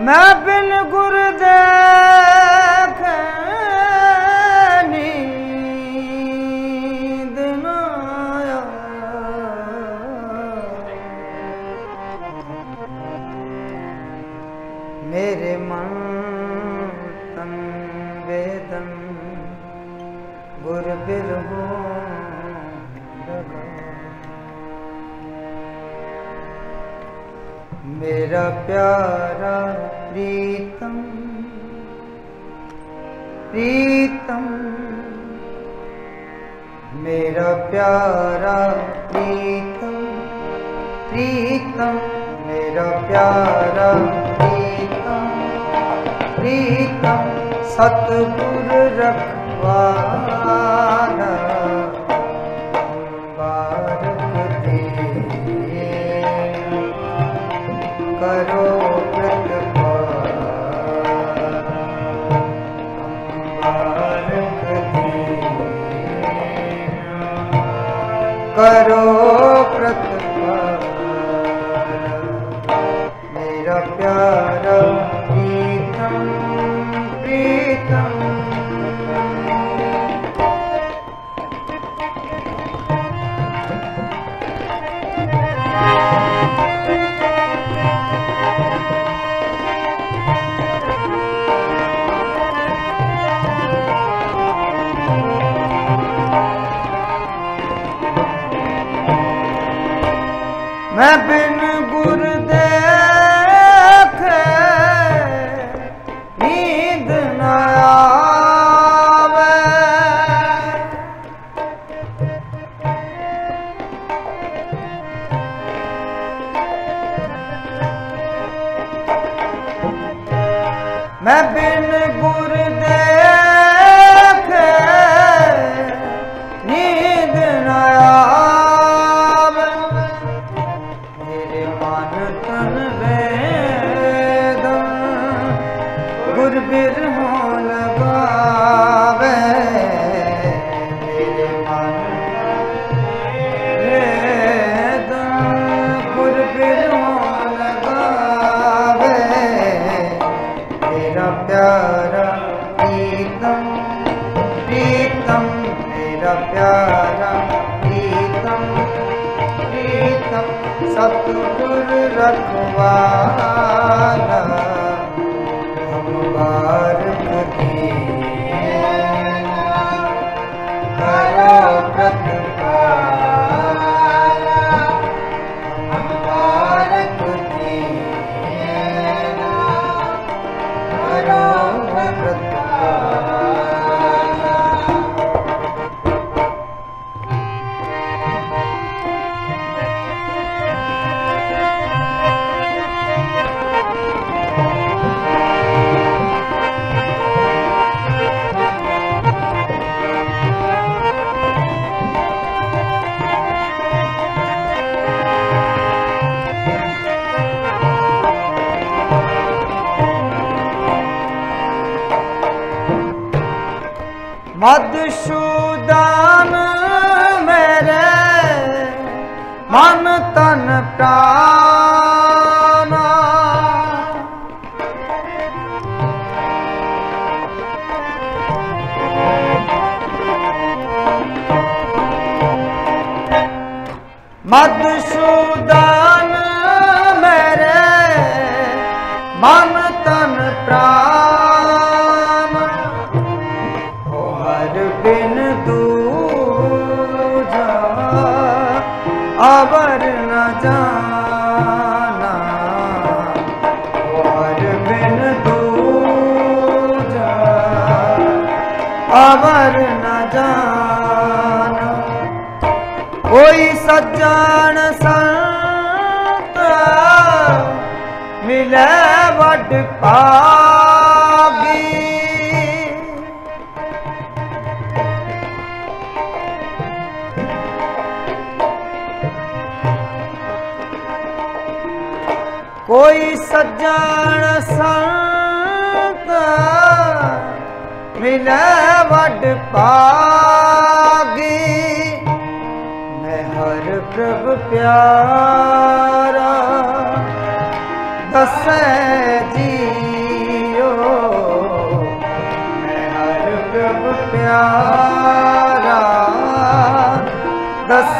ਮੈਂ ਬਿਨ ਗੁਰ ਦੇਖੇ प्यारा प्रीतम। प्रीतम मेरा प्यारा प्रीतम। प्रीतम मेरा प्यारा प्रीतम। प्रीतम सतगुरु रखवा प्यारम् गीतं प्रीतं सत्पुरवारमती ਅਵਰ ਨ ਜਾਣਾ। ਓ ਹਰ ਬਿਨ ਦੂਜਾ ਅਵਰ ਨ ਜਾਣਾ। ਕੋਈ ਸੱਜਣ ਸੰਤ ਮਿਲੇ ਵੱਡ ਪਾ ਕੋਈ ਸੱਜਣ ਸੰਤ ਮਿਲੇ ਵੱਡ ਭਾਗੀ। ਮੈਂ ਹਰ ਪ੍ਰਭ ਪਿਆਰਾ ਦਸੈ ਜੀਓ। ਮੈਂ ਹਰ ਪ੍ਰਭ ਪਿਆਰਾ ਦਸੈ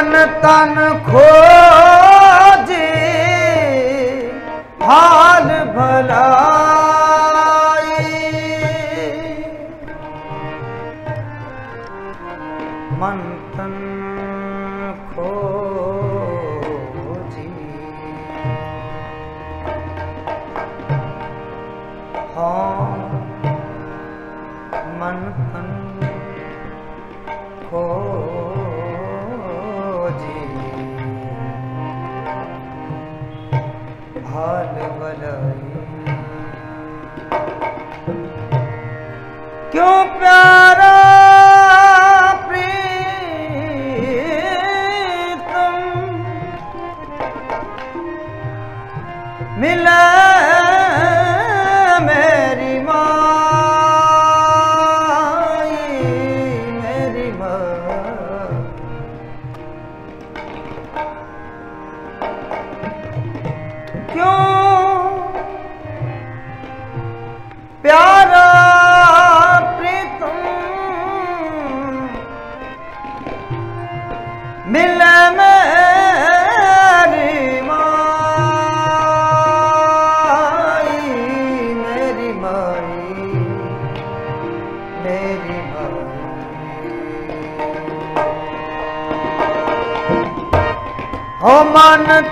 ਮਨ ਤਨ ਖੋ भाल बलाई क्यों प्यारा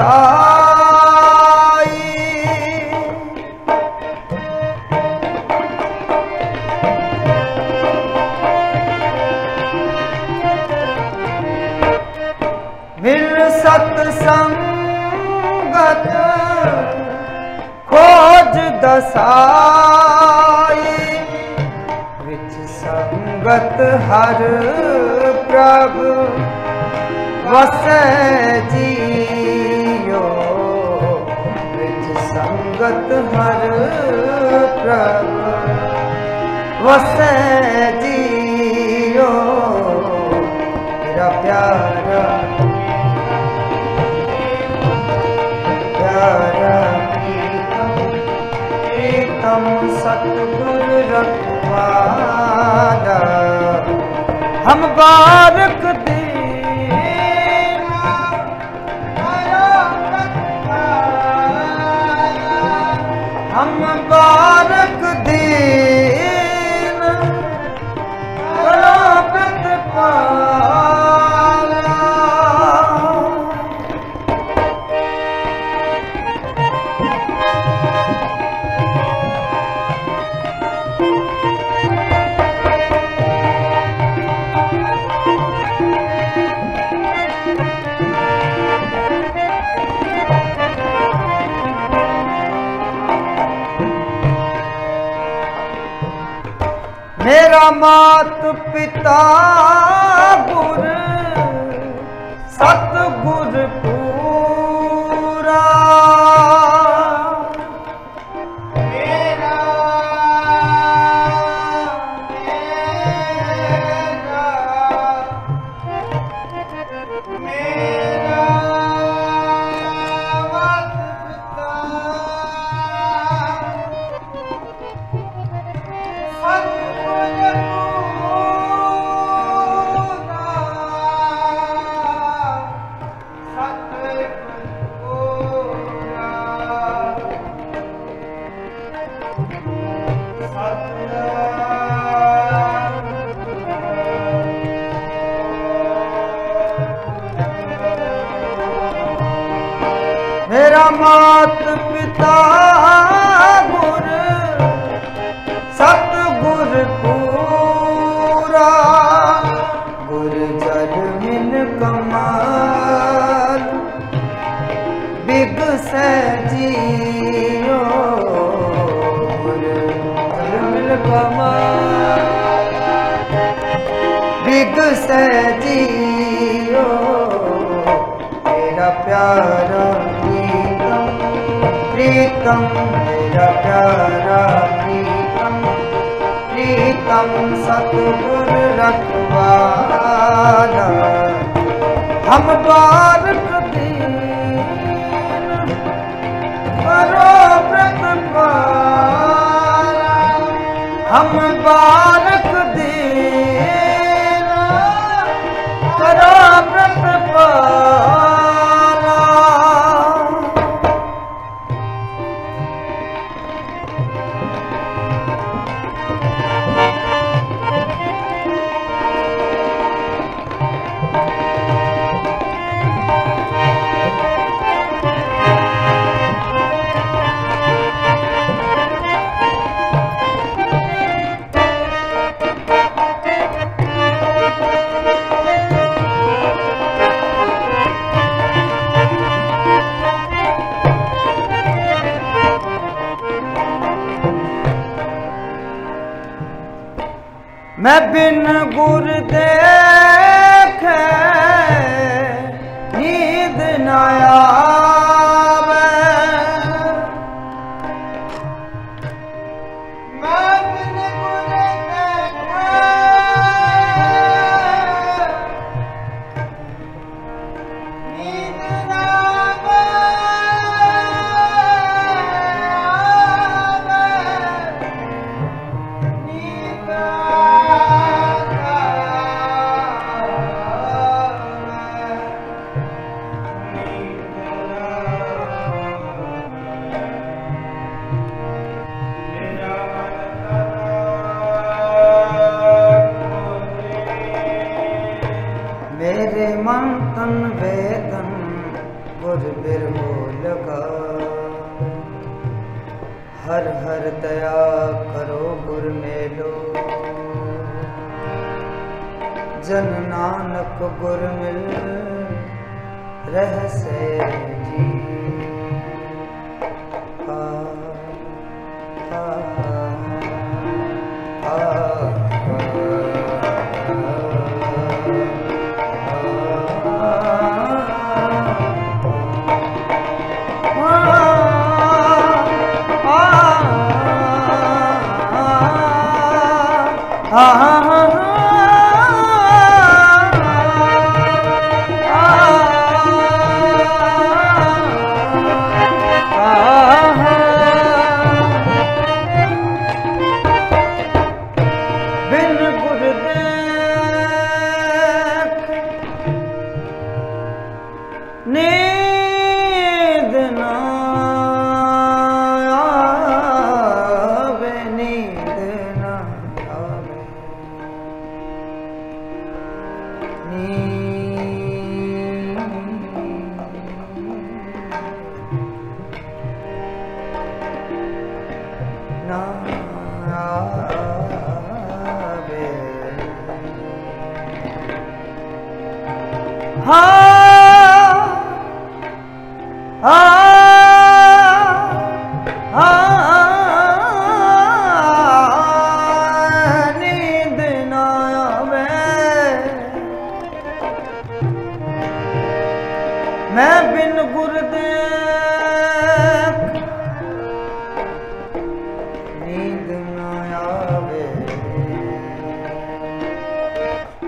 啊 ਸੰਗਤ ਹਰ ਪ੍ਰਭ ਵਸੈ ਜੀਓ। ਤੇਰਾ ਪਿਆਰਾ ਪਿਆਰਾ ਪ੍ਰੀਤਮ ਪ੍ਰੀਤਮ ਸਤਿਗੁਰ ਰਖਵਾਲਾ। ਹਮ ਬਾਰਕ ਦੀਨ हम बारक दी। ਮੇਰਾ ਮਾਤ ਪਿਤਾ ਗੁਰ ਸਤ ਸਜੀਓ, ਤੇਰਾ ਪਿਆਰਾ ਪ੍ਰੀਤਮ ਪ੍ਰੀਤਮ, ਤੇਰਾ ਪਿਆਰਾ ਪ੍ਰੀਤਮ ਪ੍ਰੀਤਮ ਸਤਿਗੁਰ ਰਖਵਾਲਾ। ਹਮ ਬਾਰ ਕਰੋ ਪ੍ਰਤਪਾਰਾ ਹਮ ਬਾਰ Uh-huh. Ha!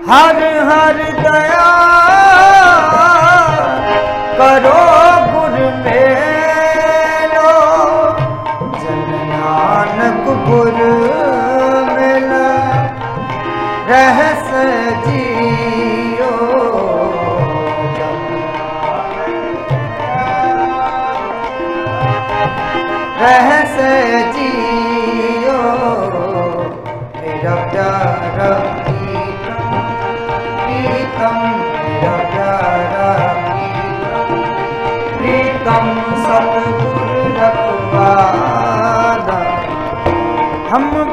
ਹਰ ਹਰ ਦਇਆ ਕਰੋ ਗੁਰ ਮੇਲੋ। ਜਨ ਨਾਨਕ ਪੁਰ ਮਿਲ ਰਹਿਸ ਜੀਓ। ਰਹਿਸ ਜੀਓ। ਮੇਰਾ ਪਿਆਰਾ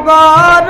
God.